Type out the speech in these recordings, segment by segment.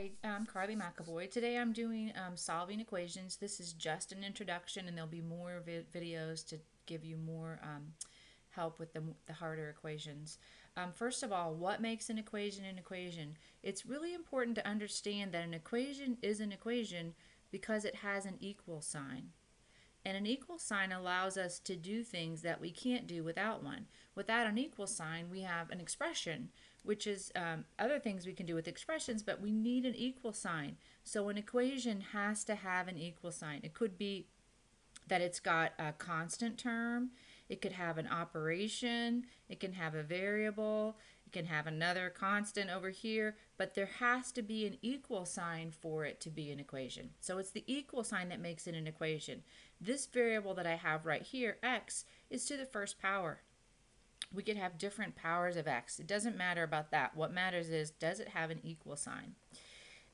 Hi, I'm Carly McAvoy. Today I'm doing um, solving equations. This is just an introduction and there'll be more vi videos to give you more um, help with the, the harder equations. Um, first of all, what makes an equation an equation? It's really important to understand that an equation is an equation because it has an equal sign. And an equal sign allows us to do things that we can't do without one. Without an equal sign, we have an expression which is um, other things we can do with expressions, but we need an equal sign. So an equation has to have an equal sign. It could be that it's got a constant term, it could have an operation, it can have a variable, it can have another constant over here, but there has to be an equal sign for it to be an equation. So it's the equal sign that makes it an equation. This variable that I have right here, x, is to the first power we could have different powers of x. It doesn't matter about that. What matters is, does it have an equal sign?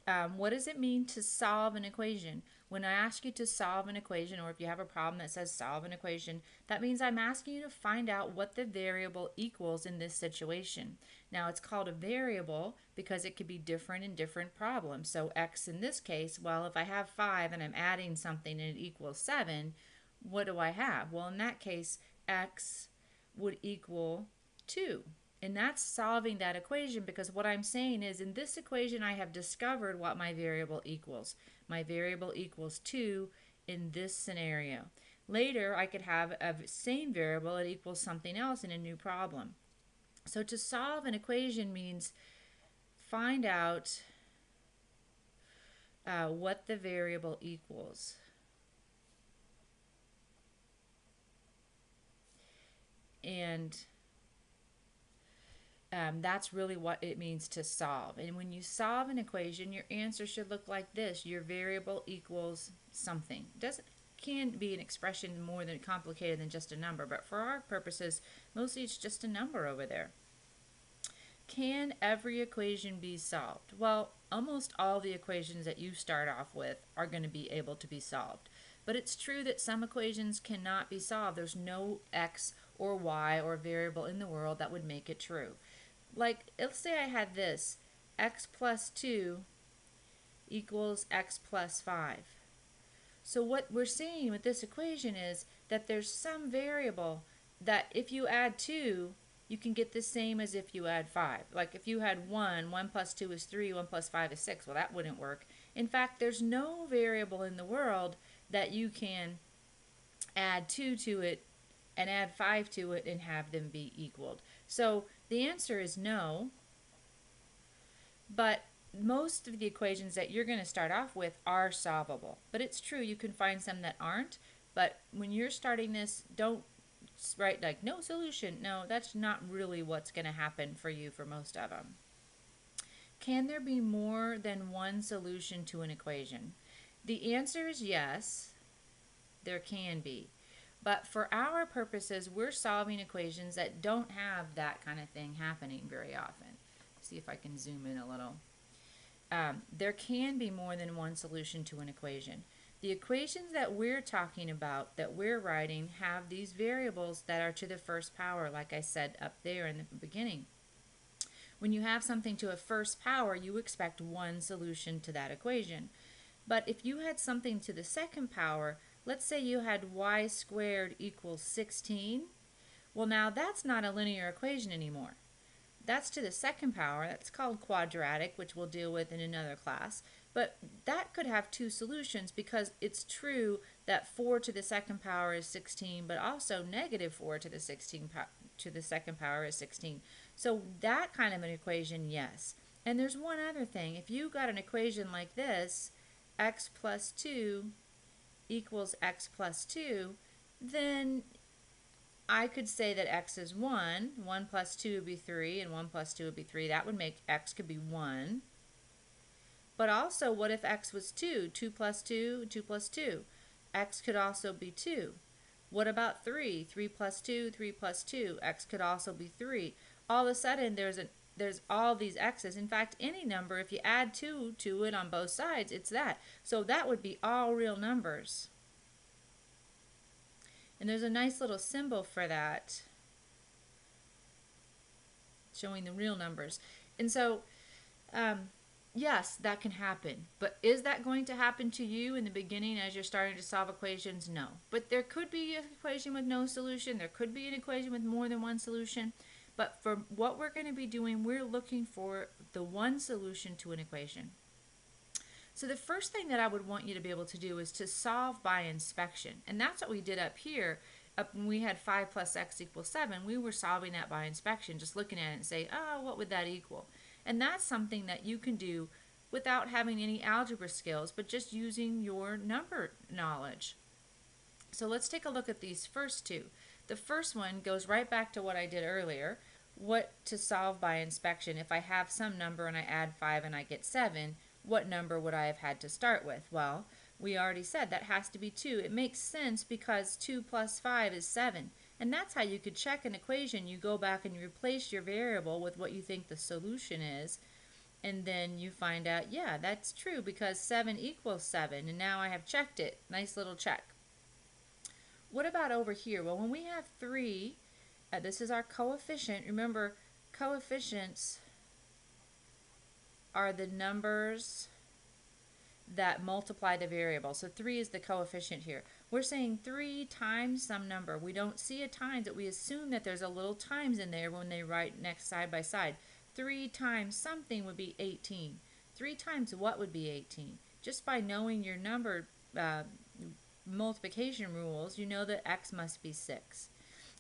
Um, what does it mean to solve an equation? When I ask you to solve an equation, or if you have a problem that says solve an equation, that means I'm asking you to find out what the variable equals in this situation. Now, it's called a variable because it could be different in different problems. So x in this case, well, if I have 5 and I'm adding something and it equals 7, what do I have? Well, in that case, x would equal 2. And that's solving that equation because what I'm saying is in this equation I have discovered what my variable equals. My variable equals 2 in this scenario. Later I could have a same variable that equals something else in a new problem. So to solve an equation means find out uh, what the variable equals. And um, that's really what it means to solve. And when you solve an equation, your answer should look like this. Your variable equals something. It doesn't can be an expression more than complicated than just a number, but for our purposes, mostly it's just a number over there. Can every equation be solved? Well, almost all the equations that you start off with are going to be able to be solved. But it's true that some equations cannot be solved. There's no x or y or variable in the world that would make it true. Like, let's say I had this, x plus 2 equals x plus 5. So what we're seeing with this equation is that there's some variable that if you add 2, you can get the same as if you add 5. Like if you had 1, 1 plus 2 is 3, 1 plus 5 is 6. Well, that wouldn't work. In fact, there's no variable in the world that you can add 2 to it and add 5 to it and have them be equaled. So the answer is no, but most of the equations that you're going to start off with are solvable. But it's true, you can find some that aren't, but when you're starting this, don't write like no solution. No, that's not really what's going to happen for you for most of them. Can there be more than one solution to an equation? The answer is yes, there can be. But for our purposes, we're solving equations that don't have that kind of thing happening very often. See if I can zoom in a little. Um, there can be more than one solution to an equation. The equations that we're talking about, that we're writing, have these variables that are to the first power, like I said up there in the beginning. When you have something to a first power, you expect one solution to that equation. But if you had something to the second power, Let's say you had y squared equals 16. Well, now that's not a linear equation anymore. That's to the second power. That's called quadratic, which we'll deal with in another class. But that could have two solutions because it's true that 4 to the second power is 16, but also negative 4 to the 16 to the second power is 16. So that kind of an equation, yes. And there's one other thing. If you got an equation like this, x plus 2 equals x plus 2, then I could say that x is 1. 1 plus 2 would be 3, and 1 plus 2 would be 3. That would make x could be 1. But also, what if x was 2? 2 plus 2, 2 plus 2. x could also be 2. What about 3? 3 plus 2, 3 plus 2. x could also be 3. All of a sudden, there's a there's all these x's. In fact, any number, if you add 2 to it on both sides, it's that. So that would be all real numbers. And there's a nice little symbol for that, showing the real numbers. And so um, yes, that can happen. But is that going to happen to you in the beginning as you're starting to solve equations? No. But there could be an equation with no solution. There could be an equation with more than one solution. But for what we're going to be doing, we're looking for the one solution to an equation. So the first thing that I would want you to be able to do is to solve by inspection. And that's what we did up here. Up when we had 5 plus x equals 7, we were solving that by inspection, just looking at it and say, oh, what would that equal? And that's something that you can do without having any algebra skills, but just using your number knowledge. So let's take a look at these first two. The first one goes right back to what I did earlier, what to solve by inspection. If I have some number and I add 5 and I get 7, what number would I have had to start with? Well, we already said that has to be 2. It makes sense because 2 plus 5 is 7. And that's how you could check an equation. You go back and you replace your variable with what you think the solution is. And then you find out, yeah, that's true because 7 equals 7. And now I have checked it. Nice little check. What about over here? Well, when we have 3, uh, this is our coefficient. Remember, coefficients are the numbers that multiply the variable. So 3 is the coefficient here. We're saying 3 times some number. We don't see a times, but we assume that there's a little times in there when they write next side by side. 3 times something would be 18. 3 times what would be 18? Just by knowing your number uh, multiplication rules, you know that x must be 6.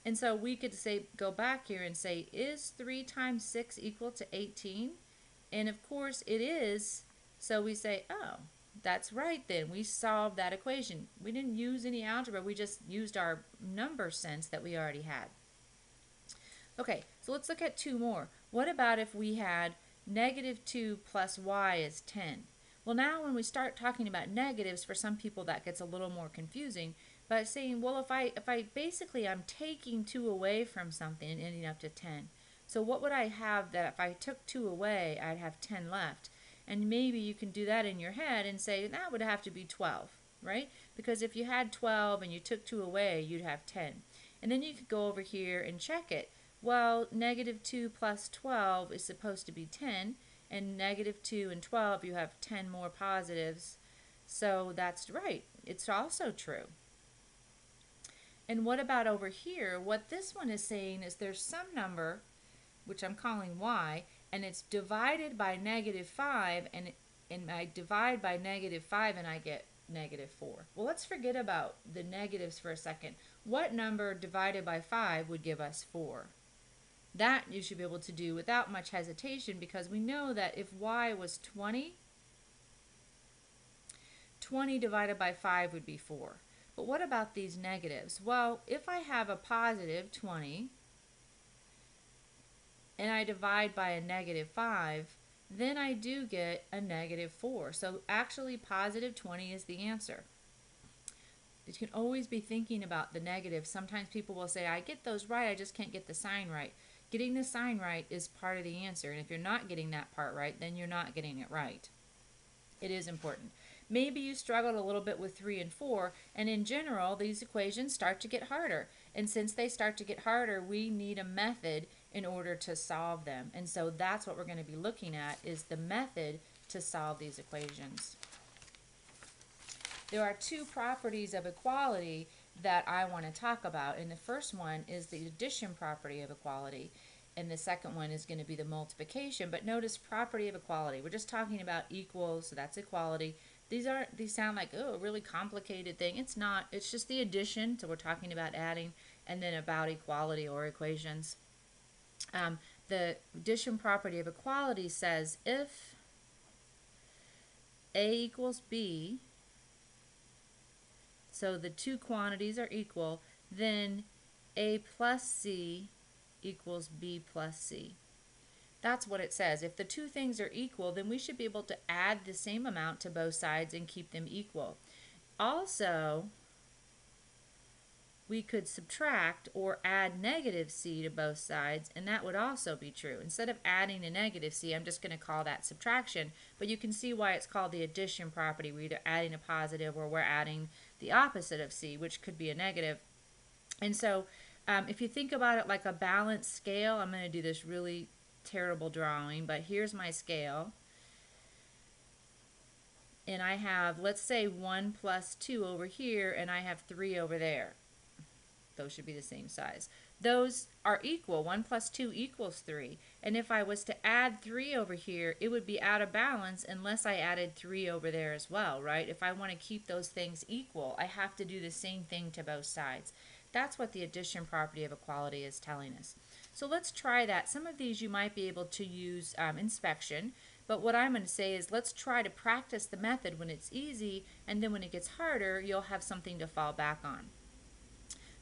And so we could say, go back here and say, is 3 times 6 equal to 18? And of course it is, so we say, oh, that's right then. We solved that equation. We didn't use any algebra, we just used our number sense that we already had. Okay, so let's look at two more. What about if we had negative 2 plus y is 10? Well, now when we start talking about negatives, for some people that gets a little more confusing, but saying, well, if I, if I basically I'm taking 2 away from something and ending up to 10, so what would I have that if I took 2 away, I'd have 10 left? And maybe you can do that in your head and say, that would have to be 12, right? Because if you had 12 and you took 2 away, you'd have 10. And then you could go over here and check it. Well, negative 2 plus 12 is supposed to be 10, and negative 2 and 12, you have 10 more positives. So that's right. It's also true. And what about over here? What this one is saying is there's some number which I'm calling y, and it's divided by negative 5, and, and I divide by negative 5 and I get negative 4. Well, let's forget about the negatives for a second. What number divided by 5 would give us 4? That you should be able to do without much hesitation because we know that if y was 20, 20 divided by 5 would be 4. But what about these negatives? Well, if I have a positive 20 and I divide by a negative 5, then I do get a negative 4. So actually positive 20 is the answer. You can always be thinking about the negative. Sometimes people will say, I get those right, I just can't get the sign right. Getting the sign right is part of the answer. And if you're not getting that part right, then you're not getting it right. It is important. Maybe you struggled a little bit with 3 and 4, and in general, these equations start to get harder. And since they start to get harder, we need a method in order to solve them. And so that's what we're going to be looking at is the method to solve these equations. There are two properties of equality that I want to talk about. And the first one is the addition property of equality. And the second one is going to be the multiplication. But notice property of equality. We're just talking about equals, so that's equality. These aren't, these sound like oh a really complicated thing. It's not. It's just the addition. So we're talking about adding and then about equality or equations. Um, the addition property of equality says if A equals B, so the two quantities are equal, then A plus C equals B plus C. That's what it says. If the two things are equal, then we should be able to add the same amount to both sides and keep them equal. Also, we could subtract or add negative c to both sides, and that would also be true. Instead of adding a negative c, I'm just going to call that subtraction, but you can see why it's called the addition property. We're either adding a positive or we're adding the opposite of c, which could be a negative. And so um, if you think about it like a balanced scale, I'm going to do this really terrible drawing, but here's my scale. and I have, let's say 1 plus 2 over here, and I have 3 over there. Those should be the same size. Those are equal. 1 plus 2 equals 3. And if I was to add 3 over here, it would be out of balance unless I added 3 over there as well, right? If I want to keep those things equal, I have to do the same thing to both sides. That's what the addition property of equality is telling us. So let's try that. Some of these you might be able to use um, inspection. But what I'm going to say is let's try to practice the method when it's easy, and then when it gets harder, you'll have something to fall back on.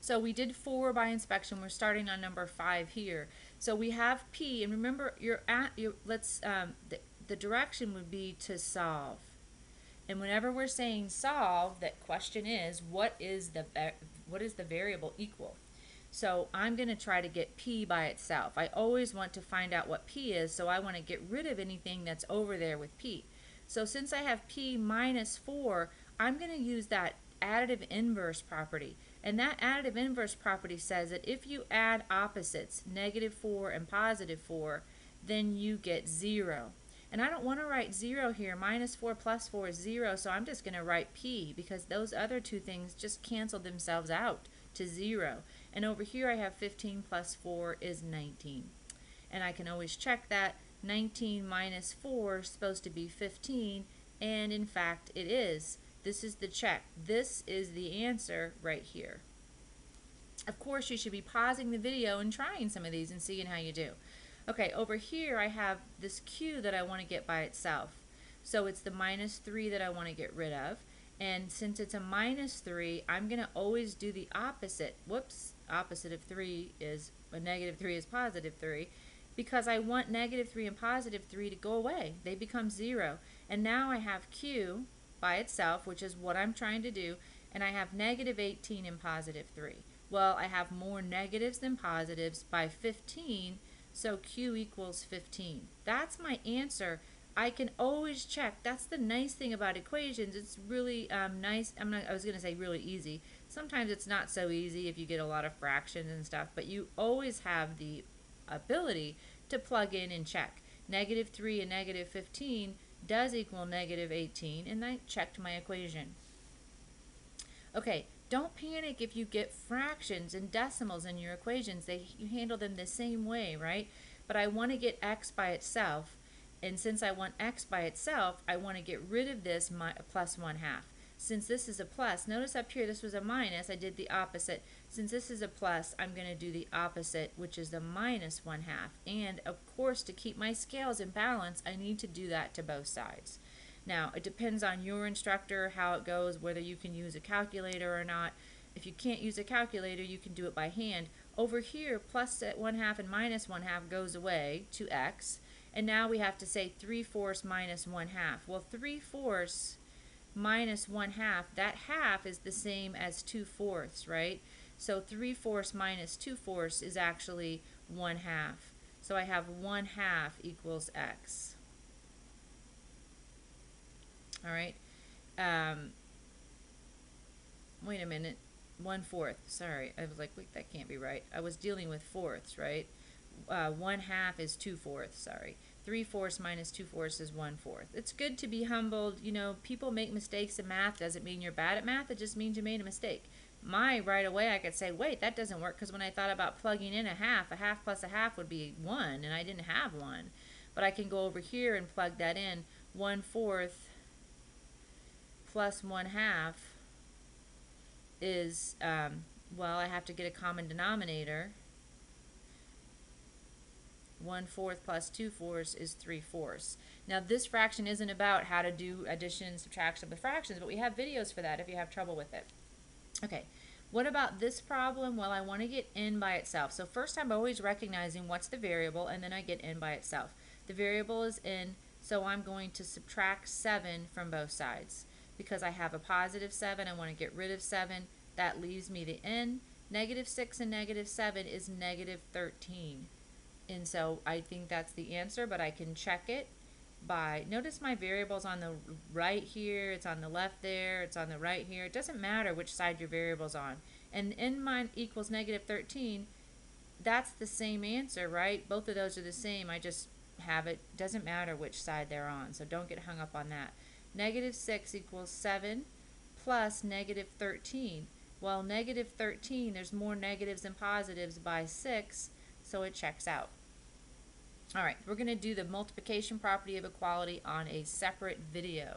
So we did four by inspection. We're starting on number five here. So we have P, and remember, you're at your. Let's um, the, the direction would be to solve. And whenever we're saying solve, that question is what is the what is the variable equal? So I'm going to try to get P by itself. I always want to find out what P is, so I want to get rid of anything that's over there with P. So since I have P minus 4, I'm going to use that additive inverse property. And that additive inverse property says that if you add opposites, negative 4 and positive 4, then you get 0. And I don't want to write 0 here. Minus 4 plus 4 is 0, so I'm just going to write P because those other two things just cancel themselves out to 0. And over here I have 15 plus 4 is 19. And I can always check that 19 minus 4 is supposed to be 15 and in fact it is. This is the check. This is the answer right here. Of course you should be pausing the video and trying some of these and seeing how you do. Okay, over here I have this Q that I want to get by itself. So it's the minus 3 that I want to get rid of. And since it's a minus 3, I'm going to always do the opposite. Whoops opposite of 3 is a negative 3 is positive 3 because I want negative 3 and positive 3 to go away. They become 0. And now I have Q by itself, which is what I'm trying to do, and I have negative 18 and positive 3. Well, I have more negatives than positives by 15, so Q equals 15. That's my answer. I can always check. That's the nice thing about equations. It's really um, nice. I'm not, I was going to say really easy. Sometimes it's not so easy if you get a lot of fractions and stuff, but you always have the ability to plug in and check. Negative 3 and negative 15 does equal negative 18, and I checked my equation. Okay, don't panic if you get fractions and decimals in your equations. They, you handle them the same way, right? But I want to get x by itself, and since I want x by itself, I want to get rid of this plus 1 half. Since this is a plus, notice up here this was a minus, I did the opposite. Since this is a plus, I'm going to do the opposite, which is the minus 1 half. And of course, to keep my scales in balance, I need to do that to both sides. Now, it depends on your instructor, how it goes, whether you can use a calculator or not. If you can't use a calculator, you can do it by hand. Over here, plus 1 half and minus 1 half goes away to x. And now we have to say 3 fourths minus 1 half. Well, 3 fourths minus 1 half, that half is the same as 2 fourths, right? So 3 fourths minus 2 fourths is actually 1 half. So I have 1 half equals x. All right. Um, wait a minute. 1 fourth. Sorry. I was like, wait, that can't be right. I was dealing with fourths, right? Uh, 1 half is 2 fourths, sorry. 3 fourths minus 2 fourths is 1 fourth. It's good to be humbled. You know, people make mistakes in math. Doesn't mean you're bad at math. It just means you made a mistake. My, right away, I could say, wait, that doesn't work because when I thought about plugging in a half, a half plus a half would be 1, and I didn't have 1. But I can go over here and plug that in. one fourth plus 1 half is, um, well, I have to get a common denominator. One fourth plus 2 fourths is 3 fourths. Now this fraction isn't about how to do addition subtraction with fractions, but we have videos for that if you have trouble with it. Okay, what about this problem? Well, I want to get n by itself. So first I'm always recognizing what's the variable, and then I get n by itself. The variable is n, so I'm going to subtract 7 from both sides. Because I have a positive 7, I want to get rid of 7. That leaves me the n. Negative 6 and negative 7 is negative 13. And so I think that's the answer, but I can check it by, notice my variable's on the right here, it's on the left there, it's on the right here. It doesn't matter which side your variable's on. And n mine equals negative 13, that's the same answer, right? Both of those are the same. I just have it, doesn't matter which side they're on, so don't get hung up on that. Negative 6 equals 7 plus negative 13. Well, negative 13, there's more negatives than positives by 6, so it checks out. All right, we're going to do the multiplication property of equality on a separate video.